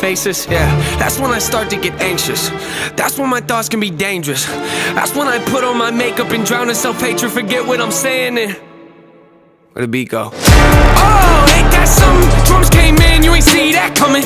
faces, yeah. That's when I start to get anxious. That's when my thoughts can be dangerous. That's when I put on my makeup and drown in self-hatred. Forget what I'm saying and Where the beat go? Oh, ain't that something? Drums came in, you ain't see that coming.